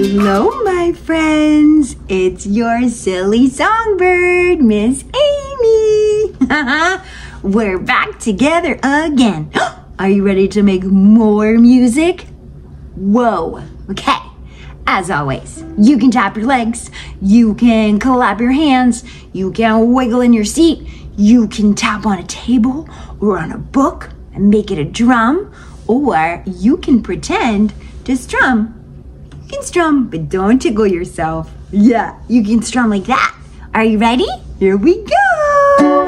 Hello, my friends. It's your silly songbird, Miss Amy. We're back together again. Are you ready to make more music? Whoa. Okay. As always, you can tap your legs, you can clap your hands, you can wiggle in your seat, you can tap on a table or on a book and make it a drum, or you can pretend to strum. You can strum, but don't tickle yourself. Yeah, you can strum like that. Are you ready? Here we go.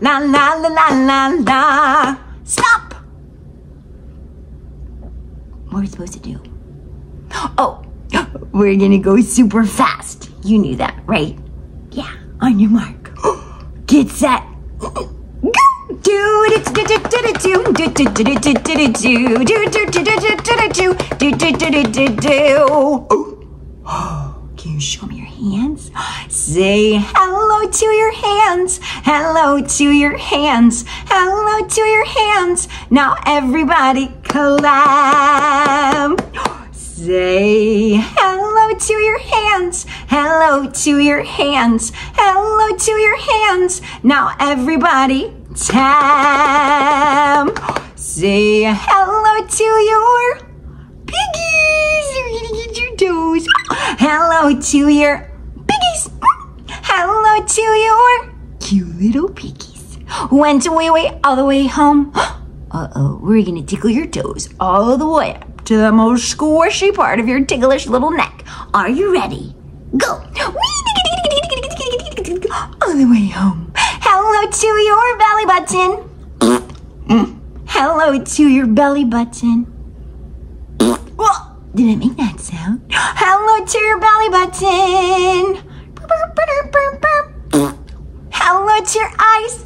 Na na na na na. la. Stop! What are we supposed to do? Oh, we're gonna go super fast. You knew that, right? Yeah, on your mark. Get set. Go! Can you show me your hands? Say hello to your hands. Hello to your hands. Hello to your hands. Now everybody clap. Say hello to your hands. Hello to your hands. Hello to your hands. Now everybody tap. Say hello to your piggies. You're gonna get your toes. Hello to your. Hello to your cute little piggies. Went away, way all the way home. Uh-oh, we're gonna tickle your toes all the way up to the most squishy part of your ticklish little neck. Are you ready? Go! All the way home. Hello to your belly button. Hello to your belly button. Did I make that sound? Hello to your belly button. Hello to your eyes.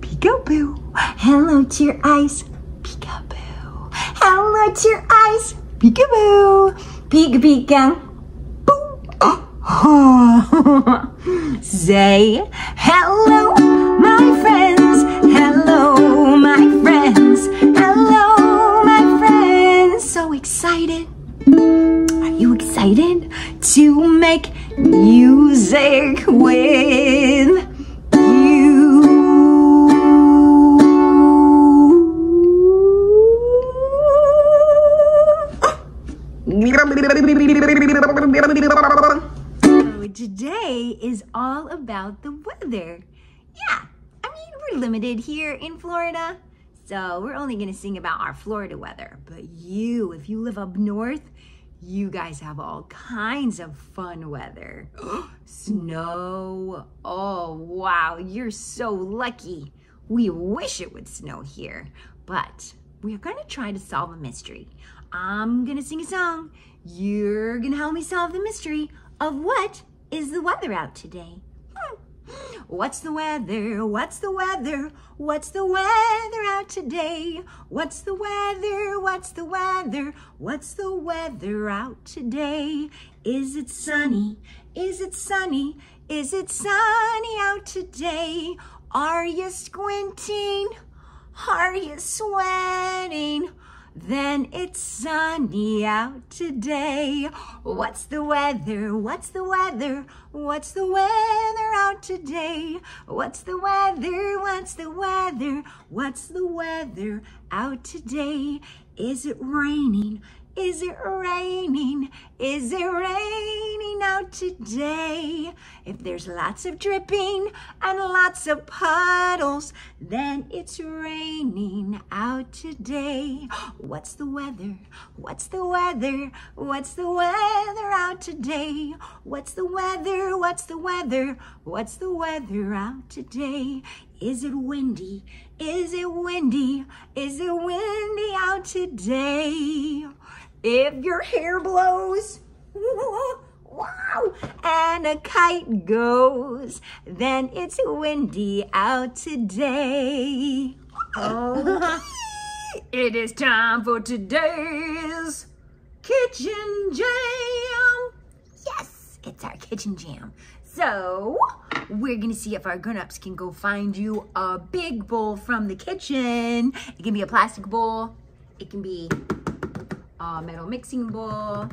Peekaboo. Hello to your eyes. Peekaboo. Hello to your eyes. Peekaboo. Peeka peeka. Boo. Say hello, my friends. Hello, my friends. Hello, my friends. So excited. Are you excited to make music with you? So today is all about the weather. Yeah, I mean, we're limited here in Florida, so we're only gonna sing about our Florida weather. But you, if you live up north, you guys have all kinds of fun weather. snow. Oh, wow, you're so lucky. We wish it would snow here, but we're gonna try to solve a mystery. I'm gonna sing a song. You're gonna help me solve the mystery of what is the weather out today. What's the weather? What's the weather? What's the weather out today? What's the weather? What's the weather? What's the weather out today? Is it sunny? Is it sunny? Is it sunny out today? Are you squinting? Are you sweating? Then it's sunny out today. What's the weather? What's the weather? What's the weather out today? What's the weather? What's the weather? What's the weather out today? Is it raining? Is it raining? Is it raining out today? If there's lots of dripping and lots of puddles, then it's raining out today. What's the weather? What's the weather? What's the weather out today? What's the weather? What's the weather? What's the weather out today? Is it windy? Is it windy? Is it windy out today? If your hair blows, wow, and a kite goes, then it's windy out today. Oh, it is time for today's kitchen jam. Yes, it's our kitchen jam. So, we're gonna see if our grown-ups can go find you a big bowl from the kitchen. It can be a plastic bowl. It can be a metal mixing bowl.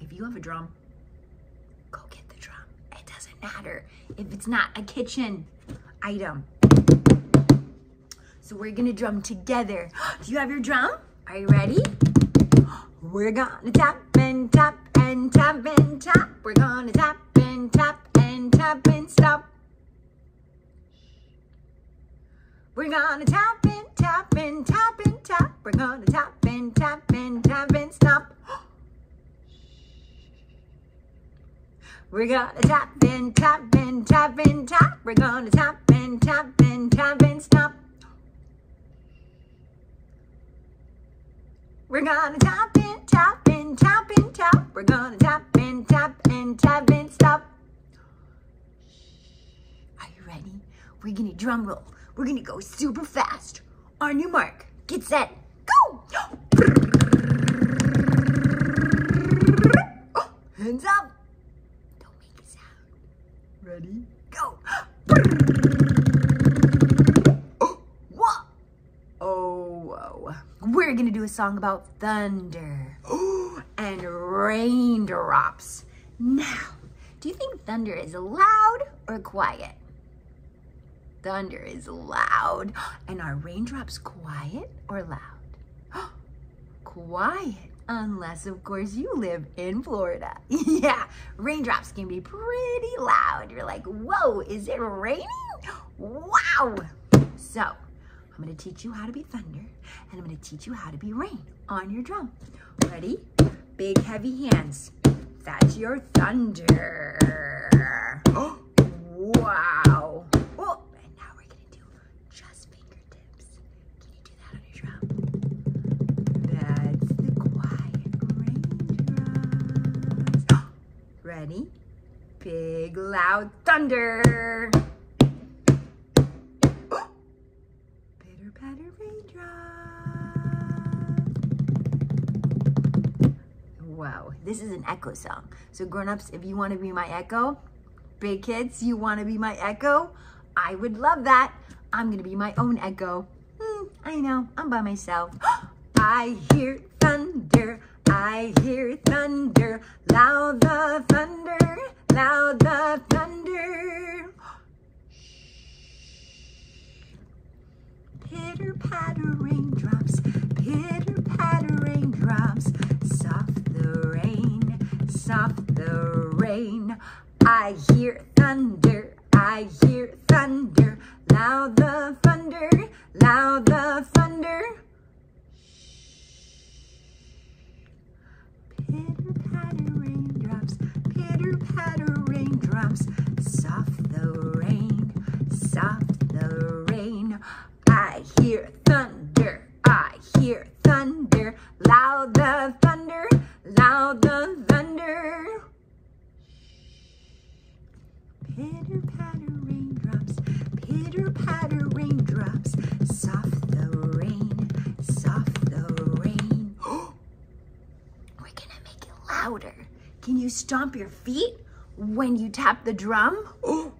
If you have a drum, go get the drum. It doesn't matter if it's not a kitchen item. So we're gonna drum together. Do you have your drum? Are you ready? We're gonna tap and tap and tap and tap. We're gonna tap and tap and tap and stop. We're gonna tap and tap and tap and tap. We're gonna tap and tap and tap and stop. We're gonna tap and tap and tap and tap. We're gonna tap and tap and tap and stop. We're gonna tap and tap and tap and tap. We're gonna tap and tap and tap and stop. Are you ready? We're gonna drum roll. We're gonna go super fast. On your mark, get set, go! Hands up. Don't make a sound. Ready? Go. What? Oh, whoa. We're gonna do a song about thunder and raindrops. Now, do you think thunder is loud or quiet? Thunder is loud. And are raindrops quiet or loud? quiet. Unless, of course, you live in Florida. yeah, raindrops can be pretty loud. You're like, whoa, is it raining? Wow. So, I'm going to teach you how to be thunder, and I'm to teach you how to be rain on your drum. Ready? Big, heavy hands. That's your thunder. wow. Big, loud thunder. Pitter patter raindrops. Wow, this is an echo song. So grown-ups, if you want to be my echo, big kids, you want to be my echo, I would love that. I'm going to be my own echo. Hmm, I know, I'm by myself. I hear thunder, I hear thunder, loud the thunder, loud the thunder. Pitter patter raindrops, pitter patter raindrops, soft the rain, soft the rain. I hear thunder, I hear thunder, loud the thunder, loud the thunder. Stomp your feet when you tap the drum? I oh,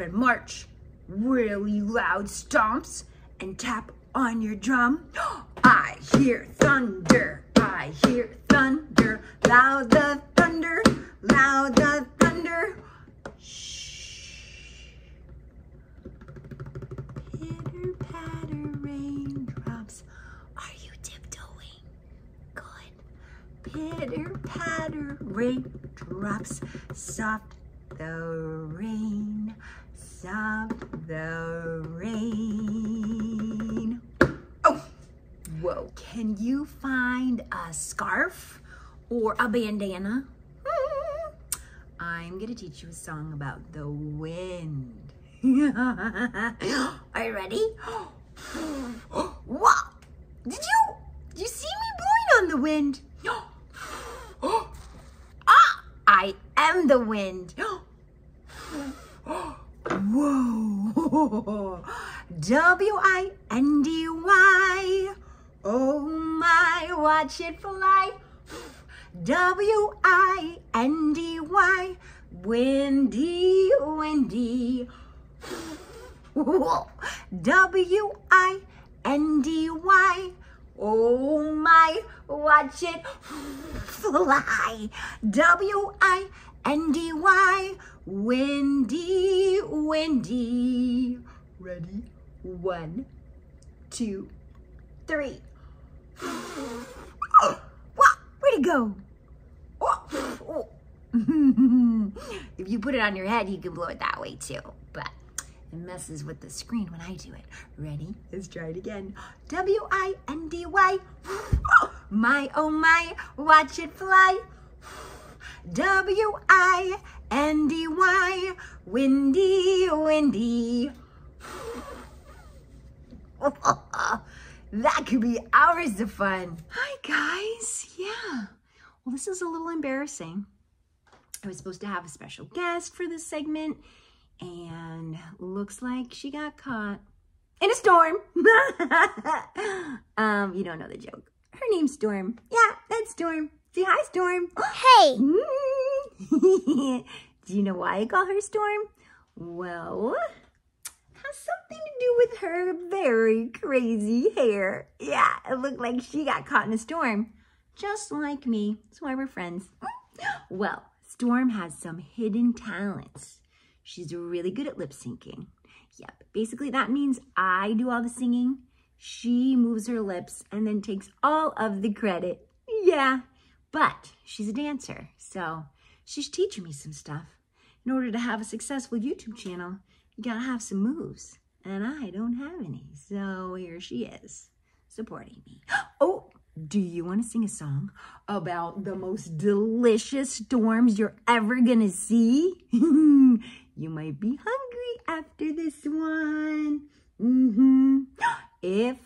and march really loud stomps and tap on your drum. I hear thunder, I hear thunder, loud the thunder, loud the thunder. Shh. Pitter patter raindrops. Are you tiptoeing? Good. Pitter patter raindrops. Soft the rain. Soft the rain. Oh, whoa. Can you find a scarf or a bandana? Hmm. I'm gonna teach you a song about the wind. Are you ready? what? Did you, did you see me blowing on the wind? ah, I am the wind. Whoa. W-I-N-D-Y. Oh my, watch it fly. W-I-N-D-Y. Windy, windy. W-I-N-D-Y. Oh my, watch it fly. W-I-N-D-Y. N-D-Y, windy, windy. Ready? One, two, three. Where'd go? If you put it on your head, you can blow it that way too. But it messes with the screen when I do it. Ready? Let's try it again. W-I-N-D-Y. My, oh my, watch it fly. W-I-N-D-Y. Windy, windy. that could be hours of fun. Hi, guys. Yeah. Well, this is a little embarrassing. I was supposed to have a special guest for this segment, and looks like she got caught in a storm. um, you don't know the joke. Her name's Storm. Yeah, that's Storm. Say hi, Storm. Hey! Mm. Do you know why I call her Storm? Well, has something to do with her very crazy hair. Yeah, it looked like she got caught in a storm, just like me. That's why we're friends. Well, Storm has some hidden talents. She's really good at lip syncing. Yep, basically that means I do all the singing, she moves her lips, and then takes all of the credit. Yeah, but she's a dancer, so she's teaching me some stuff. In order to have a successful YouTube channel, you gotta have some moves, and I don't have any. So here she is, supporting me. Oh, do you want to sing a song about the most delicious storms you're ever gonna see? you might be hungry after this one. Mm -hmm. If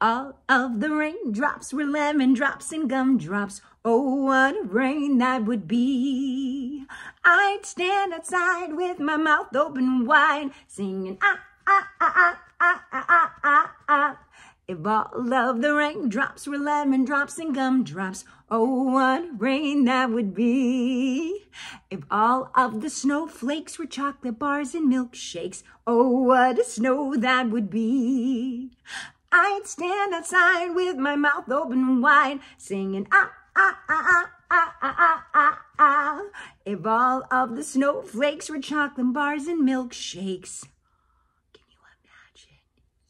all of the raindrops were lemon drops and gumdrops, oh, what a rain that would be. I'd stand outside with my mouth open wide, singing, ah, ah, ah, ah, ah, ah, ah, ah, ah. If all of the raindrops were lemon drops and gumdrops, oh, what a rain that would be. If all of the snowflakes were chocolate bars and milkshakes, oh, what a snow that would be. I'd stand outside with my mouth open wide, singing ah ah, ah, ah, ah, ah, ah, ah, ah, ah. If all of the snowflakes were chocolate bars and milkshakes. Can you imagine?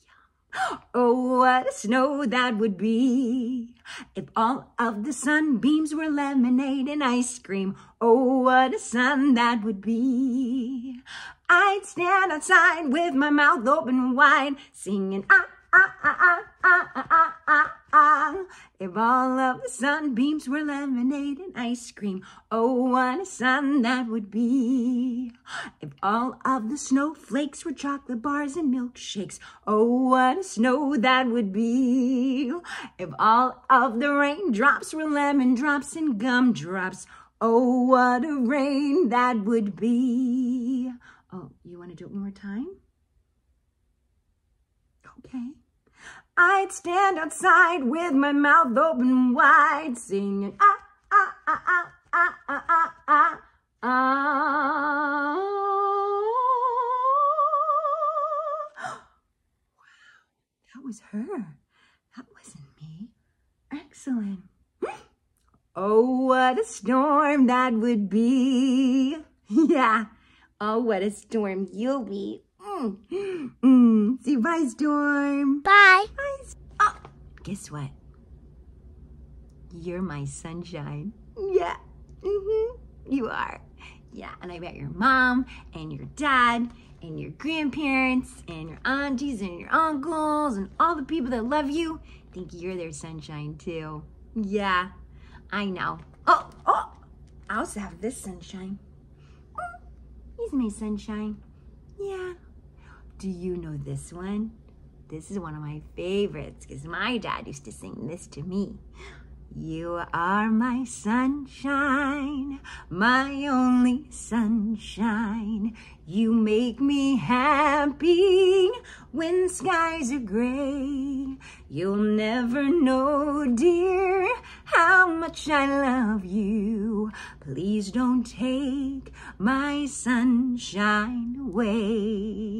Yum. Oh, what a snow that would be. If all of the sunbeams were lemonade and ice cream. Oh, what a sun that would be. I'd stand outside with my mouth open wide, singing ah, ah, ah, ah, ah, ah, ah, ah. If all of the sunbeams were lemonade and ice cream, oh, what a sun that would be. If all of the snowflakes were chocolate bars and milkshakes, oh, what a snow that would be. If all of the raindrops were lemon drops and gumdrops, oh, what a rain that would be. Oh, you want to do it one more time? Okay. I'd stand outside with my mouth open wide, singing, ah, ah, ah, ah, ah, ah, ah, ah, ah. Wow, that was her. That wasn't me. Excellent. Oh, what a storm that would be. Yeah. Oh, what a storm you'll be. Bye, Storm. Bye. Bye. Oh, guess what? You're my sunshine. Yeah. Mm-hmm. You are. Yeah, and I bet your mom and your dad and your grandparents and your aunties and your uncles and all the people that love you think you're their sunshine too. Yeah, I know. Oh, oh, I also have this sunshine. Mm, He's my sunshine. Yeah. Do you know this one? This is one of my favorites because my dad used to sing this to me. You are my sunshine, my only sunshine. You make me happy when skies are gray. You'll never know, dear, how much I love you. Please don't take my sunshine away.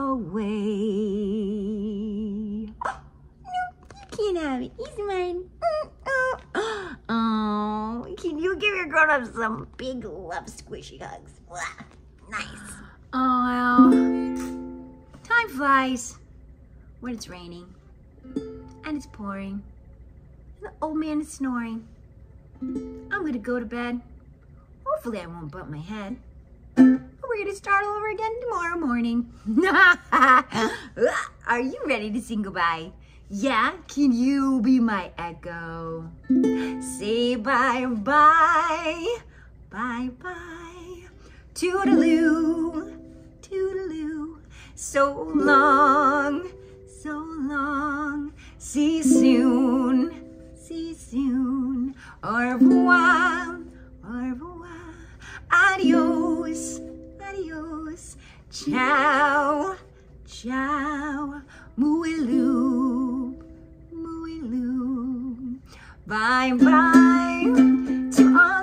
away. Oh, no, you can't have it. He's mine. Mm, oh. oh, can you give your grown-ups some big love squishy hugs? Nice. Oh, well, time flies when it's raining and it's pouring the old man is snoring. I'm gonna go to bed. Hopefully I won't bump my head. We're gonna start all over again tomorrow morning. Are you ready to sing goodbye? Yeah, can you be my echo? Say bye-bye, bye-bye. Toodaloo, toodaloo. So long, so long. See you soon, see you soon. Au revoir, au revoir. Adios, adios. Ciao, ciao. Muilu, muilu. Bye bye to all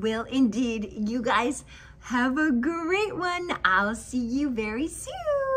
will indeed. You guys have a great one. I'll see you very soon.